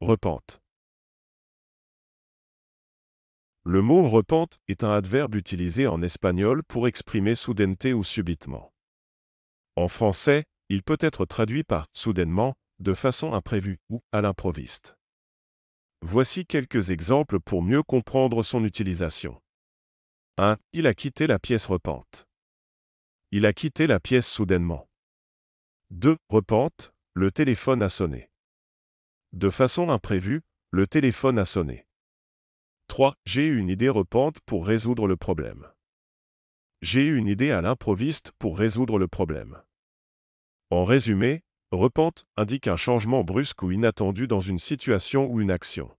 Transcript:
repente. Le mot repente est un adverbe utilisé en espagnol pour exprimer soudaineté ou subitement. En français, il peut être traduit par soudainement, de façon imprévue ou à l'improviste. Voici quelques exemples pour mieux comprendre son utilisation. 1. Il a quitté la pièce repente. Il a quitté la pièce soudainement. 2. Repente, le téléphone a sonné. De façon imprévue, le téléphone a sonné. 3. J'ai eu une idée repente pour résoudre le problème. J'ai eu une idée à l'improviste pour résoudre le problème. En résumé, repente indique un changement brusque ou inattendu dans une situation ou une action.